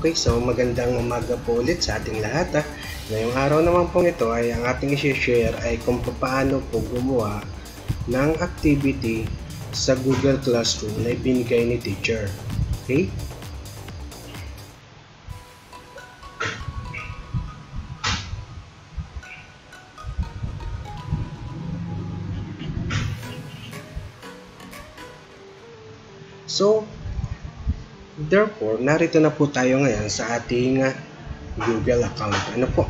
Okay, so magandang umaga po ulit sa ating lahat. Ha. Ngayong araw naman po ito ay ang ating i-share ay kung paano po gumawa ng activity sa Google Classroom na ibinigay ni teacher. Okay? So, therefore, narito na po tayo ngayon sa ating uh, Google account. Ano po?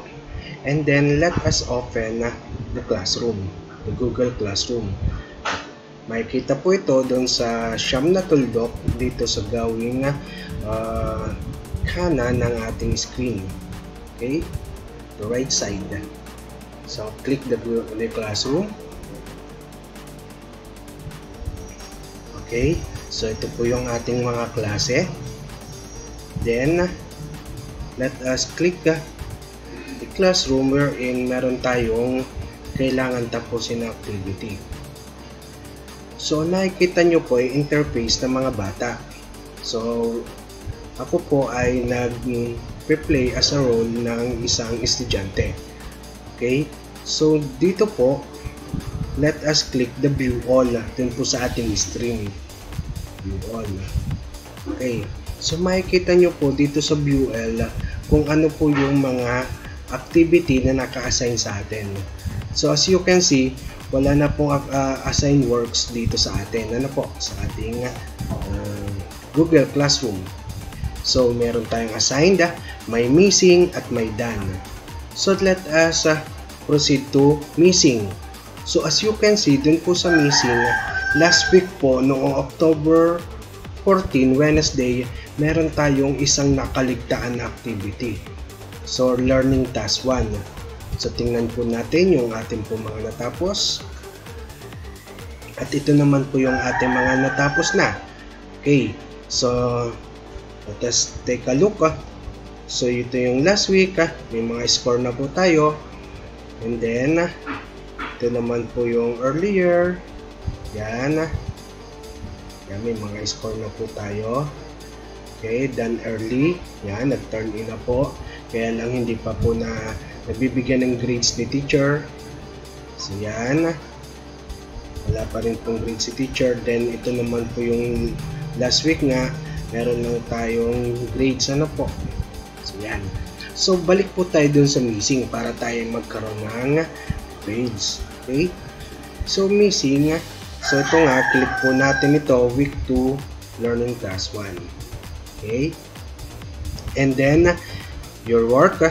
And then, let us open uh, the classroom, the Google Classroom. Makikita po ito doon sa siyam na tuldok dito sa gawing uh, kanan ng ating screen. Okay? The right side. So, click the, the classroom. Okay? So, ito po yung ating mga klase. Then, let us click the classroom wherein meron tayong kailangan tapusin na activity. So, nakikita nyo po yung interface ng mga bata. So, ako po ay nag-play as a role ng isang estudyante. Okay? So, dito po, let us click the view all dun po sa ating stream view all. Okay. So makikita nyo po dito sa view L kung ano po yung mga activity na naka-assign sa atin. So as you can see, wala na pong uh, assign works dito sa atin. Ano po? Sa ating uh, Google Classroom. So meron tayong assigned, may missing at may done. So let us uh, proceed to missing. So as you can see, dun po sa missing, last week po, noong October 14, Wednesday, meron tayong isang nakaligtaan na activity. So, learning task 1. So, tingnan po natin yung ating po mga natapos. At ito naman po yung ating mga natapos na. Okay. So, let us take a look. Ah. So, ito yung last week. Ah. May mga score na po tayo. And then, ito naman po yung earlier. Yan. Yan, may mga score na po tayo. Okay, done early. Yan, nag-turn in na po. Kaya lang hindi pa po na nabibigyan ng grades ni teacher. So, yan. Wala pa rin pong grades si teacher. Then, ito naman po yung last week nga. Meron lang tayong grades. Ano po? So, yan. So, balik po tayo dun sa missing para tayo magkaroon ng grades. Okay? So, missing, So ito nga, click po natin ito, week 2, learning task 1. Okay? And then, your work,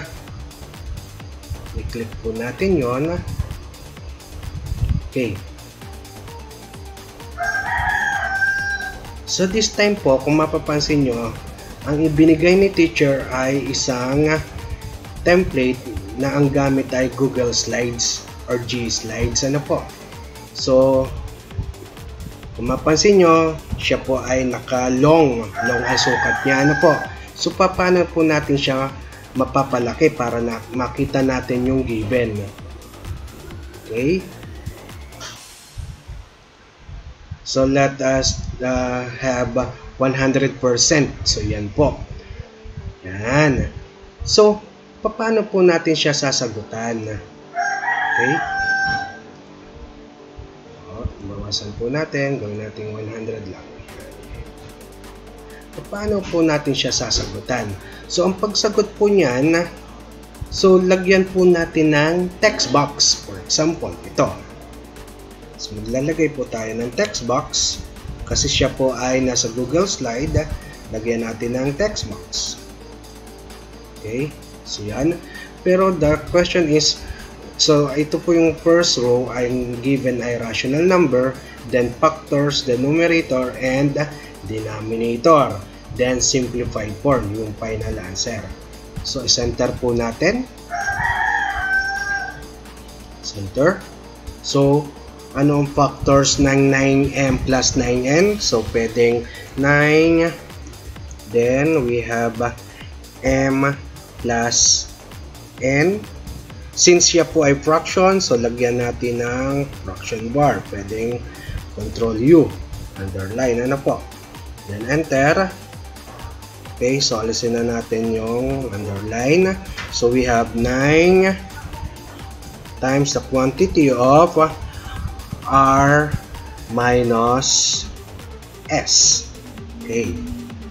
i-click po natin yon Okay. So this time po, kung mapapansin nyo, ang ibinigay ni teacher ay isang template na ang gamit ay Google Slides or G Slides. Ano po? So, kung mapansin nyo, siya po ay naka-long. Long ang sukat niya. Ano po? So, paano po natin siya mapapalaki para na makita natin yung given. Okay? So, let us uh, have 100%. So, yan po. Yan. So, paano po natin siya sasagutan? Okay? Bawasan po natin, gawin natin 100 lang. Paano po natin siya sasagutan? So, ang pagsagot po niyan, so, lagyan po natin ng text box. For example, ito. So, maglalagay po tayo ng text box. Kasi siya po ay nasa Google Slide. Lagyan natin ng text box. Okay? So, yan. Pero the question is, So, ito po yung first row ay given ay rational number, then factors, the numerator, and denominator. Then, simplified form, yung final answer. So, center po natin. Center. So, ano ang factors ng 9m plus 9n? So, pwedeng 9, then we have m plus n Since siya po ay fraction, so lagyan natin ng fraction bar. Pwedeng control U, underline, ano po. Then enter. Okay, so alisin na natin yung underline. So we have 9 times the quantity of R minus S. Okay,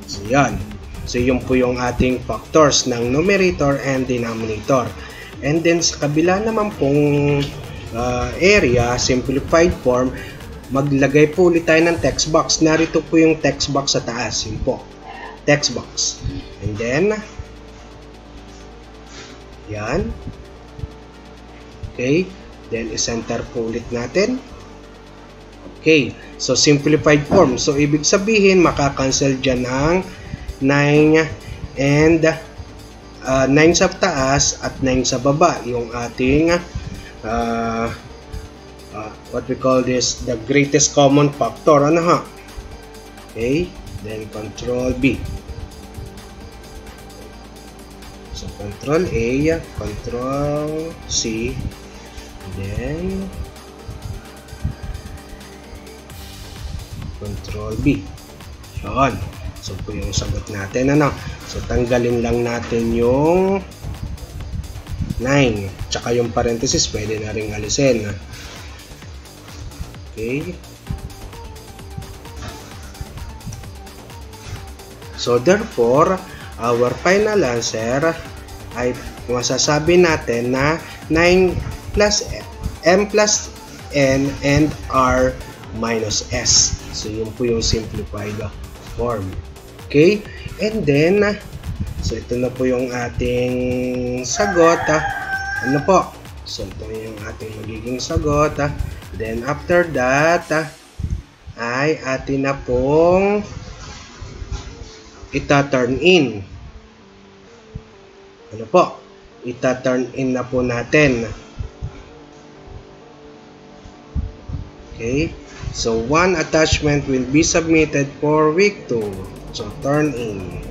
so yan. So yun po yung ating factors ng numerator and denominator. And then sa kabila naman pong uh, area, simplified form, maglagay po ulit tayo ng text box. Narito po yung text box sa taas. Yun po. Text box. And then, yan. Okay. Then, center po ulit natin. Okay. So, simplified form. So, ibig sabihin, makakancel dyan ng 9 and uh, 9 sa taas at 9 sa baba. Yung ating uh, uh, what we call this the greatest common factor ano ha? Okay then control B. So control A control C then control B. Yun so po yung sagot natin ano? So tanggalin lang natin yung 9 tsaka yung parenthesis pwede na rin alisin. Okay. So therefore our final answer ay masasabi natin na 9 plus m plus n and r minus s. So yun po yung simplified form okay and then So, ito na po yung ating sagot. Ah. Ano po? So, ito yung ating magiging sagot. Ah. Then, after that, ah, ay atin na pong ita-turn in. Ano po? Ita-turn in na po natin. Okay? So, one attachment will be submitted for week 2. So, turn in.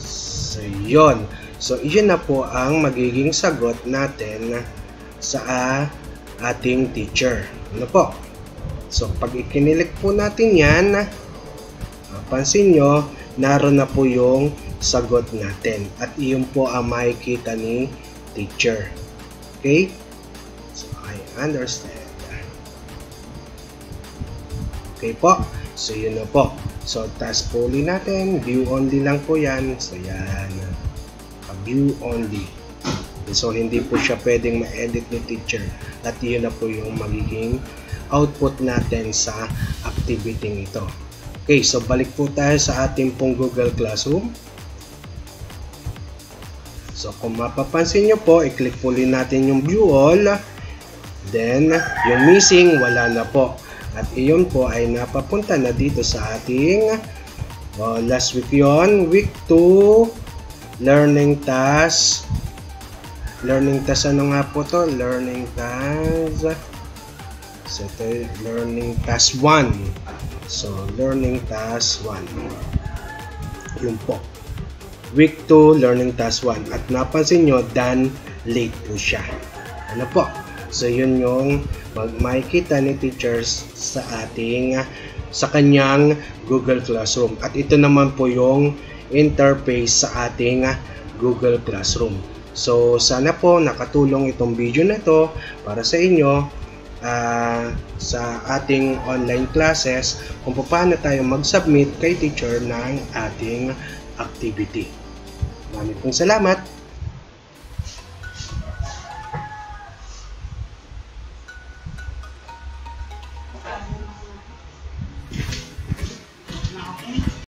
So, yun. So, yun na po ang magiging sagot natin sa ating teacher. Ano po? So, pag ikinilik po natin yan, pansin nyo, naroon na po yung sagot natin. At iyon po ang makikita ni teacher. Okay? So, I understand. Okay po? So, yun na po. So, task po natin. View only lang po yan. So, yan. View only. So, hindi po siya pwedeng ma-edit ni teacher. At yun na po yung magiging output natin sa activity ito. Okay, so balik po tayo sa ating pong Google Classroom. So, kung mapapansin nyo po, i-click po natin yung view all. Then, yung missing, wala na po. At iyon po ay napapunta na dito sa ating uh, last week yon week 2 learning task learning task ano nga po to? Learning task so ito learning task 1 so learning task 1 yun po. Week 2 learning task 1 at napansin nyo done late po siya. Ano po? So yun yung mag makikita ni teachers sa ating sa kanyang Google Classroom. At ito naman po yung interface sa ating Google Classroom. So, sana po nakatulong itong video na to para sa inyo uh, sa ating online classes kung paano tayo mag-submit kay teacher ng ating activity. Maraming salamat!